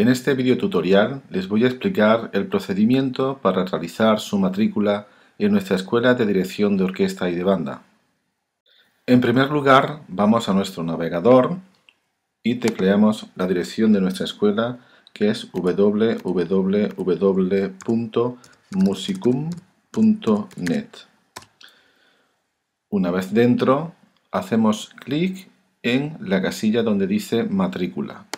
En este video tutorial les voy a explicar el procedimiento para realizar su matrícula en nuestra Escuela de Dirección de Orquesta y de Banda. En primer lugar, vamos a nuestro navegador y tecleamos la dirección de nuestra escuela que es www.musicum.net. Una vez dentro, hacemos clic en la casilla donde dice matrícula.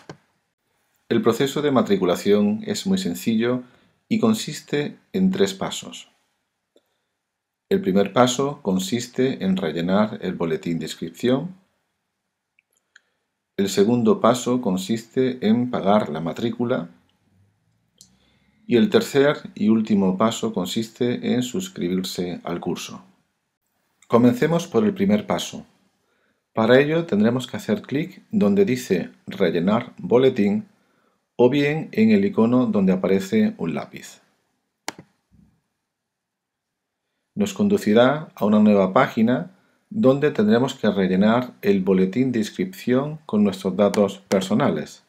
El proceso de matriculación es muy sencillo y consiste en tres pasos. El primer paso consiste en rellenar el boletín de inscripción. El segundo paso consiste en pagar la matrícula. Y el tercer y último paso consiste en suscribirse al curso. Comencemos por el primer paso. Para ello tendremos que hacer clic donde dice rellenar boletín o bien en el icono donde aparece un lápiz. Nos conducirá a una nueva página donde tendremos que rellenar el boletín de inscripción con nuestros datos personales.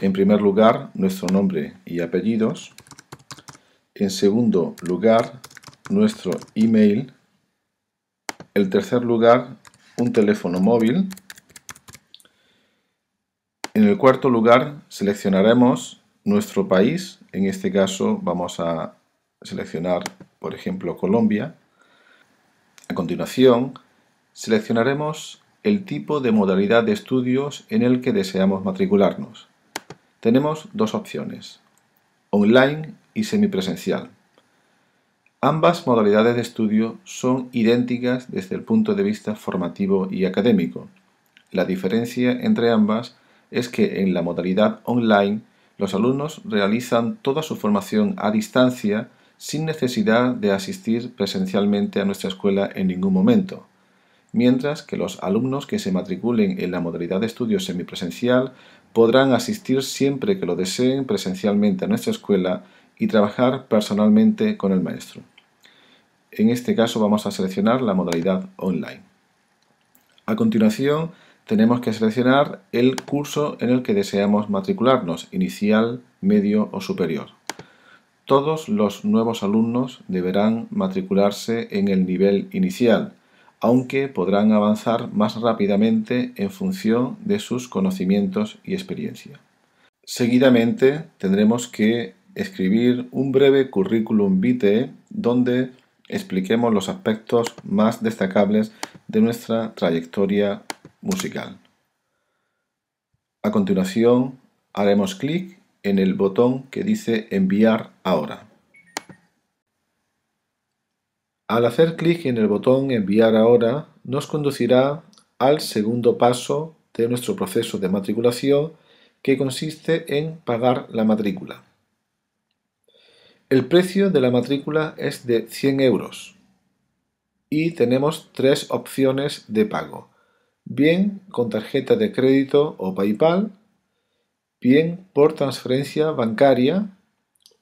En primer lugar, nuestro nombre y apellidos. En segundo lugar, nuestro email. En tercer lugar, un teléfono móvil en el cuarto lugar seleccionaremos nuestro país, en este caso vamos a seleccionar por ejemplo Colombia. A continuación seleccionaremos el tipo de modalidad de estudios en el que deseamos matricularnos. Tenemos dos opciones, online y semipresencial. Ambas modalidades de estudio son idénticas desde el punto de vista formativo y académico. La diferencia entre ambas es que en la modalidad online los alumnos realizan toda su formación a distancia sin necesidad de asistir presencialmente a nuestra escuela en ningún momento, mientras que los alumnos que se matriculen en la modalidad de estudio semipresencial podrán asistir siempre que lo deseen presencialmente a nuestra escuela y trabajar personalmente con el maestro. En este caso vamos a seleccionar la modalidad online. A continuación, tenemos que seleccionar el curso en el que deseamos matricularnos, inicial, medio o superior. Todos los nuevos alumnos deberán matricularse en el nivel inicial, aunque podrán avanzar más rápidamente en función de sus conocimientos y experiencia. Seguidamente tendremos que escribir un breve currículum vitae donde expliquemos los aspectos más destacables de nuestra trayectoria musical. A continuación haremos clic en el botón que dice enviar ahora. Al hacer clic en el botón enviar ahora nos conducirá al segundo paso de nuestro proceso de matriculación que consiste en pagar la matrícula. El precio de la matrícula es de 100 euros y tenemos tres opciones de pago bien con tarjeta de crédito o PayPal, bien por transferencia bancaria.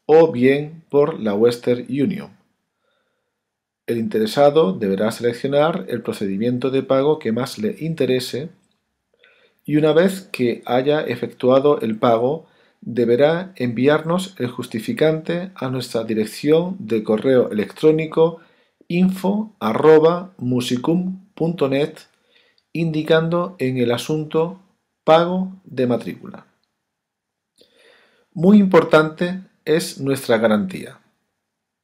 O bien por la Western Union. El interesado deberá seleccionar el procedimiento de pago que más le interese. Y una vez que haya efectuado el pago, deberá enviarnos el justificante a nuestra dirección de correo electrónico info.musicum.net indicando en el asunto pago de matrícula. Muy importante es nuestra garantía.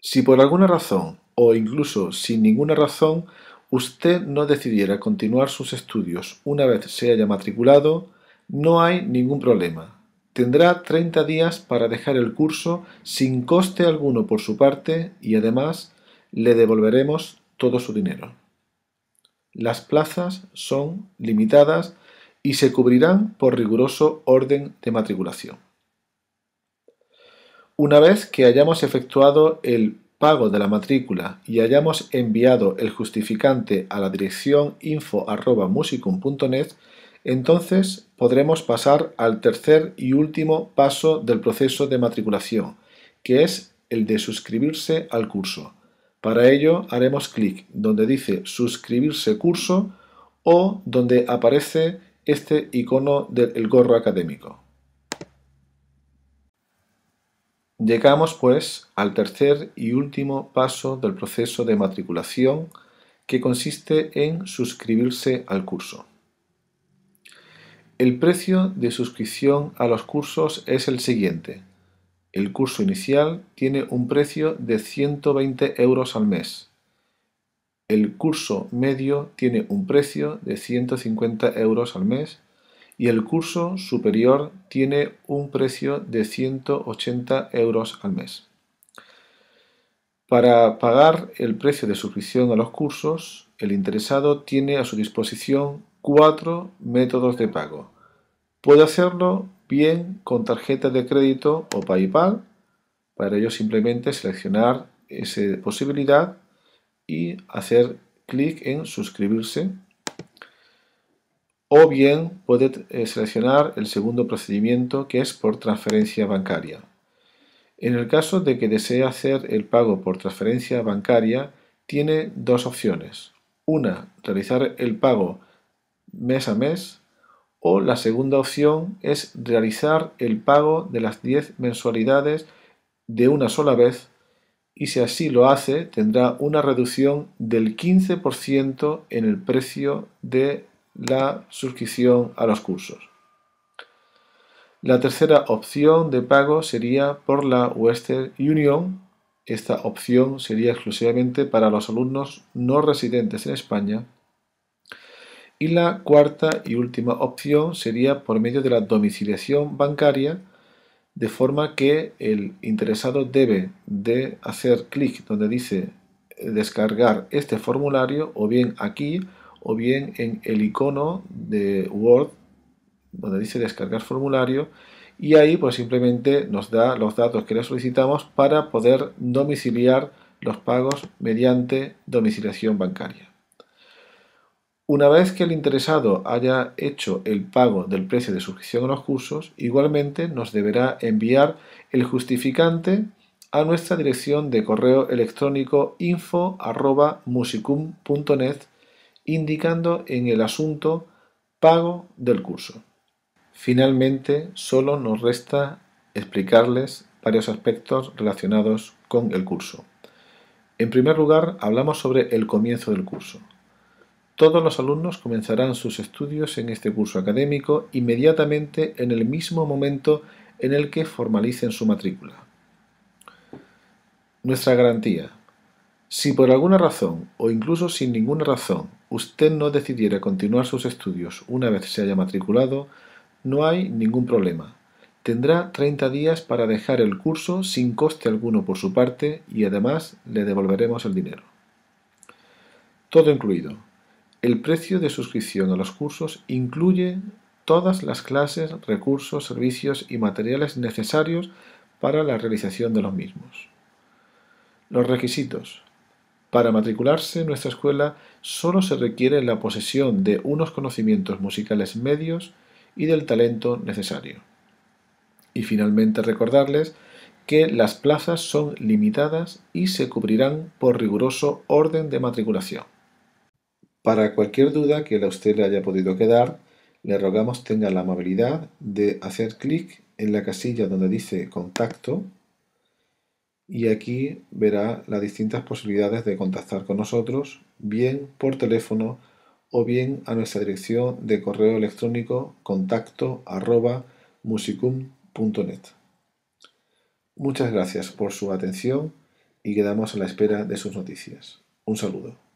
Si por alguna razón o incluso sin ninguna razón usted no decidiera continuar sus estudios una vez se haya matriculado, no hay ningún problema. Tendrá 30 días para dejar el curso sin coste alguno por su parte y además le devolveremos todo su dinero. Las plazas son limitadas y se cubrirán por riguroso orden de matriculación. Una vez que hayamos efectuado el pago de la matrícula y hayamos enviado el justificante a la dirección info.musicum.net, entonces podremos pasar al tercer y último paso del proceso de matriculación, que es el de suscribirse al curso. Para ello haremos clic donde dice suscribirse curso o donde aparece este icono del gorro académico. Llegamos pues al tercer y último paso del proceso de matriculación que consiste en suscribirse al curso. El precio de suscripción a los cursos es el siguiente. El curso inicial tiene un precio de 120 euros al mes. El curso medio tiene un precio de 150 euros al mes y el curso superior tiene un precio de 180 euros al mes. Para pagar el precio de suscripción a los cursos, el interesado tiene a su disposición cuatro métodos de pago. Puede hacerlo bien con tarjeta de crédito o PayPal. Para ello simplemente seleccionar esa posibilidad y hacer clic en suscribirse o bien puede eh, seleccionar el segundo procedimiento que es por transferencia bancaria. En el caso de que desee hacer el pago por transferencia bancaria, tiene dos opciones. Una, realizar el pago mes a mes o la segunda opción es realizar el pago de las 10 mensualidades de una sola vez y si así lo hace tendrá una reducción del 15% en el precio de la suscripción a los cursos. La tercera opción de pago sería por la Western Union. Esta opción sería exclusivamente para los alumnos no residentes en España. Y la cuarta y última opción sería por medio de la domiciliación bancaria, de forma que el interesado debe de hacer clic donde dice descargar este formulario o bien aquí o bien en el icono de Word donde dice descargar formulario y ahí pues simplemente nos da los datos que le solicitamos para poder domiciliar los pagos mediante domiciliación bancaria. Una vez que el interesado haya hecho el pago del precio de suscripción a los cursos, igualmente nos deberá enviar el justificante a nuestra dirección de correo electrónico info.musicum.net indicando en el asunto pago del curso. Finalmente, solo nos resta explicarles varios aspectos relacionados con el curso. En primer lugar, hablamos sobre el comienzo del curso. Todos los alumnos comenzarán sus estudios en este curso académico inmediatamente en el mismo momento en el que formalicen su matrícula. Nuestra garantía. Si por alguna razón, o incluso sin ninguna razón, usted no decidiera continuar sus estudios una vez se haya matriculado, no hay ningún problema. Tendrá 30 días para dejar el curso sin coste alguno por su parte y además le devolveremos el dinero. Todo incluido. El precio de suscripción a los cursos incluye todas las clases, recursos, servicios y materiales necesarios para la realización de los mismos. Los requisitos. Para matricularse en nuestra escuela solo se requiere la posesión de unos conocimientos musicales medios y del talento necesario. Y finalmente recordarles que las plazas son limitadas y se cubrirán por riguroso orden de matriculación. Para cualquier duda que a usted le haya podido quedar, le rogamos tenga la amabilidad de hacer clic en la casilla donde dice contacto y aquí verá las distintas posibilidades de contactar con nosotros, bien por teléfono o bien a nuestra dirección de correo electrónico contacto musicum.net. Muchas gracias por su atención y quedamos a la espera de sus noticias. Un saludo.